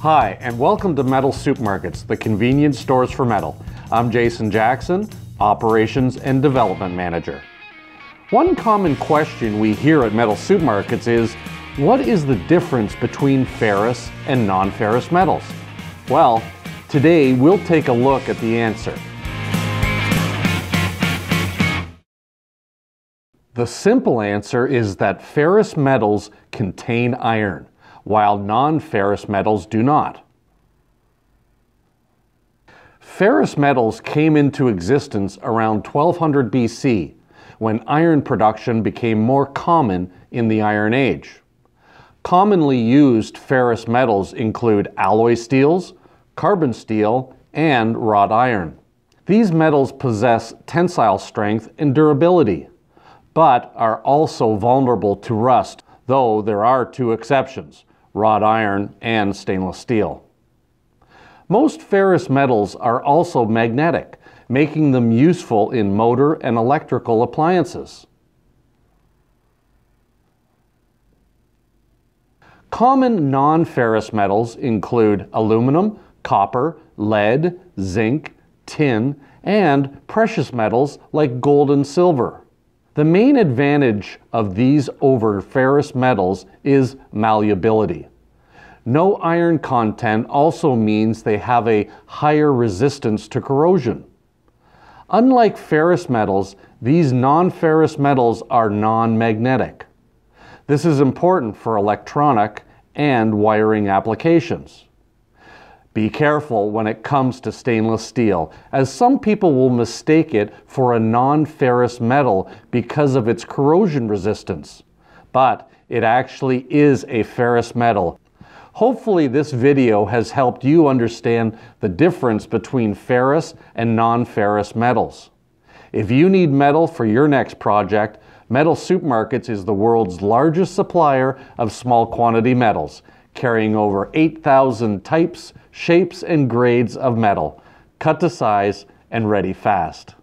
Hi, and welcome to Metal Supermarkets, the convenience stores for metal. I'm Jason Jackson, Operations and Development Manager. One common question we hear at metal supermarkets is, what is the difference between ferrous and non-ferrous metals? Well, today we'll take a look at the answer. The simple answer is that ferrous metals contain iron, while non-ferrous metals do not. Ferrous metals came into existence around 1200 BC, when iron production became more common in the Iron Age. Commonly used ferrous metals include alloy steels, carbon steel, and wrought iron. These metals possess tensile strength and durability but are also vulnerable to rust, though there are two exceptions, wrought iron and stainless steel. Most ferrous metals are also magnetic, making them useful in motor and electrical appliances. Common non-ferrous metals include aluminum, copper, lead, zinc, tin, and precious metals like gold and silver. The main advantage of these over ferrous metals is malleability. No iron content also means they have a higher resistance to corrosion. Unlike ferrous metals, these non-ferrous metals are non-magnetic. This is important for electronic and wiring applications. Be careful when it comes to stainless steel, as some people will mistake it for a non-ferrous metal because of its corrosion resistance. But it actually is a ferrous metal. Hopefully this video has helped you understand the difference between ferrous and non-ferrous metals. If you need metal for your next project, Metal Supermarkets is the world's largest supplier of small quantity metals, carrying over 8,000 types, shapes, and grades of metal, cut to size and ready fast.